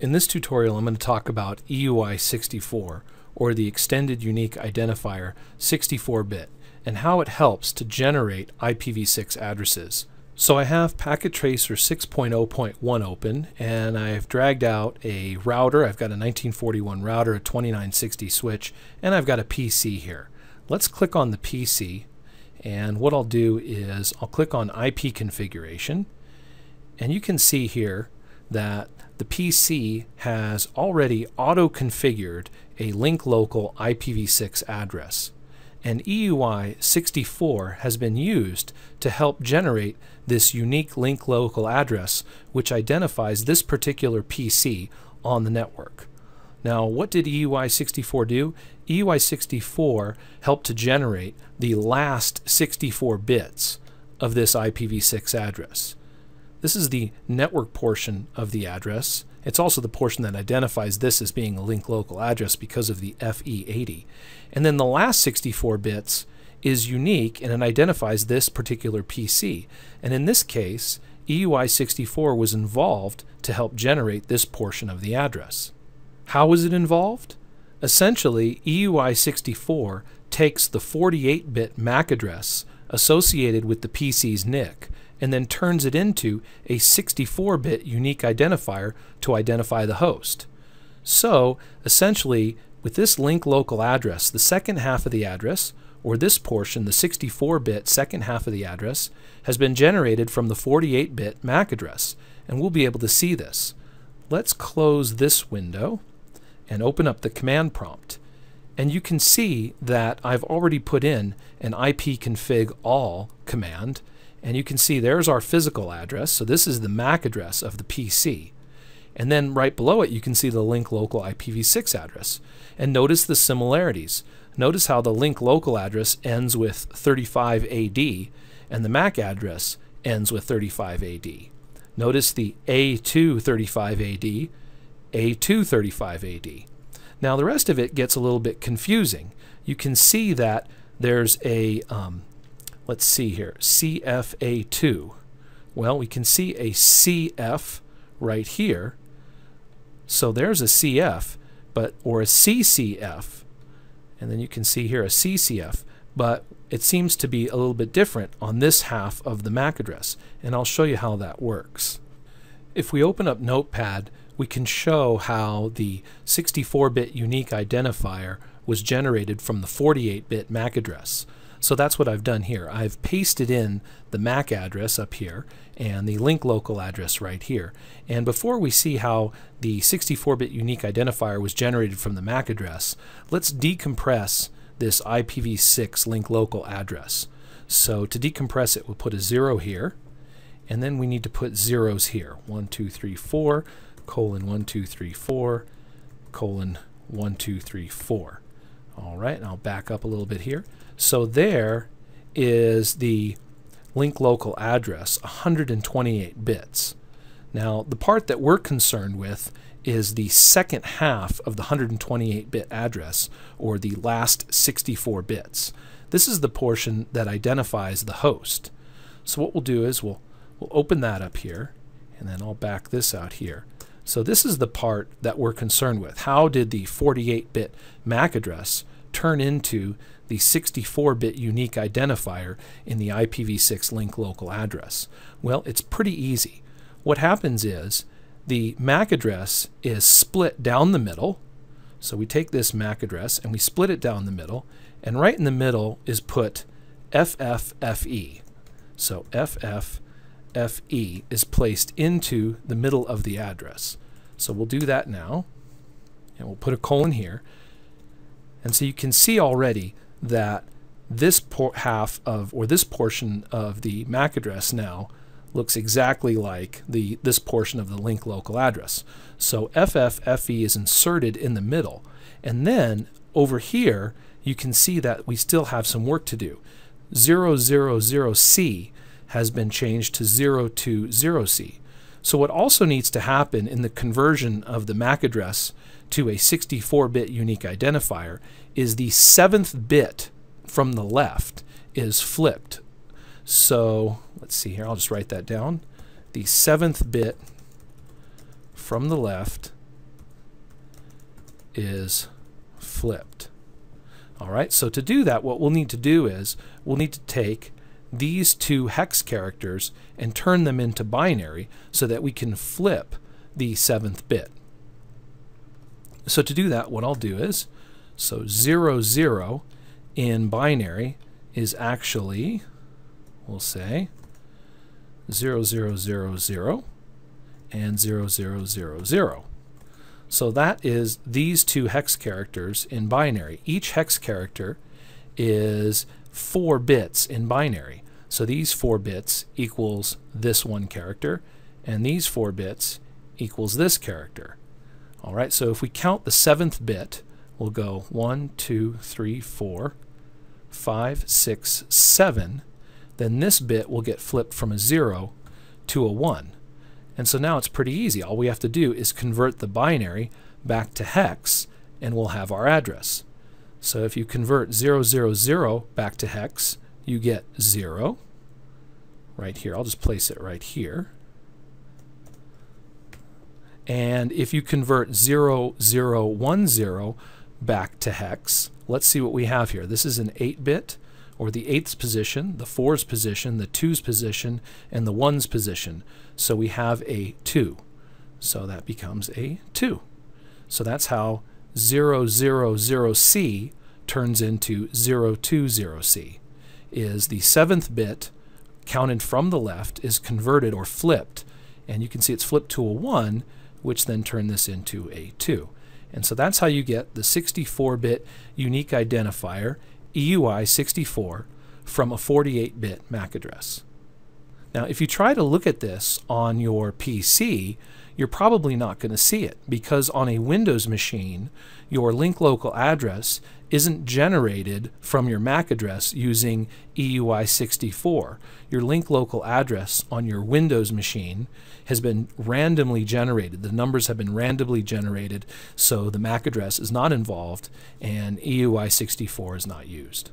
In this tutorial I'm going to talk about EUI64 or the Extended Unique Identifier 64-bit and how it helps to generate IPv6 addresses. So I have Packet Tracer 6.0.1 open and I've dragged out a router. I've got a 1941 router, a 2960 switch, and I've got a PC here. Let's click on the PC and what I'll do is I'll click on IP configuration and you can see here that the PC has already auto-configured a link local IPv6 address. And EUI64 has been used to help generate this unique link local address which identifies this particular PC on the network. Now, what did EUI64 do? EUI64 helped to generate the last 64 bits of this IPv6 address. This is the network portion of the address. It's also the portion that identifies this as being a link local address because of the FE80. And then the last 64 bits is unique and it identifies this particular PC. And in this case, EUI64 was involved to help generate this portion of the address. How was it involved? Essentially, EUI64 takes the 48-bit MAC address associated with the PC's NIC and then turns it into a 64-bit unique identifier to identify the host. So essentially, with this link local address, the second half of the address, or this portion, the 64-bit second half of the address, has been generated from the 48-bit MAC address, and we'll be able to see this. Let's close this window and open up the command prompt. And you can see that I've already put in an ipconfig all command and you can see there's our physical address. So this is the MAC address of the PC. And then right below it, you can see the link local IPv6 address. And notice the similarities. Notice how the link local address ends with 35 AD and the MAC address ends with 35 AD. Notice the A2 35 AD, A2 35 AD. Now the rest of it gets a little bit confusing. You can see that there's a um, let's see here, CFA2. Well, we can see a CF right here. So there's a CF, but or a CCF. And then you can see here a CCF, but it seems to be a little bit different on this half of the MAC address, and I'll show you how that works. If we open up Notepad, we can show how the 64-bit unique identifier was generated from the 48-bit MAC address. So that's what I've done here. I've pasted in the MAC address up here and the link local address right here. And before we see how the 64-bit unique identifier was generated from the MAC address, let's decompress this IPv6 link local address. So to decompress it, we'll put a zero here, and then we need to put zeros here. One, two, three, four, colon one, two, three, four, colon one, two, three, four. All right, and I'll back up a little bit here. So there is the link local address, 128 bits. Now, the part that we're concerned with is the second half of the 128-bit address, or the last 64 bits. This is the portion that identifies the host. So what we'll do is we'll, we'll open that up here, and then I'll back this out here. So this is the part that we're concerned with. How did the 48-bit MAC address turn into the 64-bit unique identifier in the IPv6 link local address? Well, it's pretty easy. What happens is the MAC address is split down the middle. So we take this MAC address and we split it down the middle, and right in the middle is put FFFE. So FFFE is placed into the middle of the address. So we'll do that now, and we'll put a colon here. And so you can see already that this half of, or this portion of the MAC address now looks exactly like the this portion of the link local address. So FFFE is inserted in the middle. And then over here, you can see that we still have some work to do. 000C has been changed to 020C. So what also needs to happen in the conversion of the MAC address to a 64-bit unique identifier is the seventh bit from the left is flipped. So let's see here, I'll just write that down. The seventh bit from the left is flipped. All right, so to do that, what we'll need to do is we'll need to take these two hex characters and turn them into binary so that we can flip the seventh bit. So to do that, what I'll do is, so 0, 0 in binary is actually, we'll say, 0, 0, 0, 0 and 0, 0, 0, 0. So that is these two hex characters in binary. Each hex character is four bits in binary. So these four bits equals this one character, and these four bits equals this character. All right, so if we count the seventh bit, we'll go one, two, three, four, five, six, seven. Then this bit will get flipped from a 0 to a 1. And so now it's pretty easy. All we have to do is convert the binary back to hex, and we'll have our address. So if you convert 000 back to hex, you get 0 right here. I'll just place it right here. And if you convert 0010 back to hex, let's see what we have here. This is an 8-bit, or the 8th position, the 4's position, the 2's position, and the 1's position. So we have a 2. So that becomes a 2. So that's how 000C turns into 020C, is the 7th bit counted from the left is converted or flipped. And you can see it's flipped to a 1, which then turn this into a 2. And so that's how you get the 64-bit unique identifier, EUI64, from a 48-bit MAC address. Now, if you try to look at this on your PC, you're probably not going to see it because on a Windows machine, your link local address isn't generated from your MAC address using EUI64. Your link local address on your Windows machine has been randomly generated. The numbers have been randomly generated, so the MAC address is not involved and EUI64 is not used.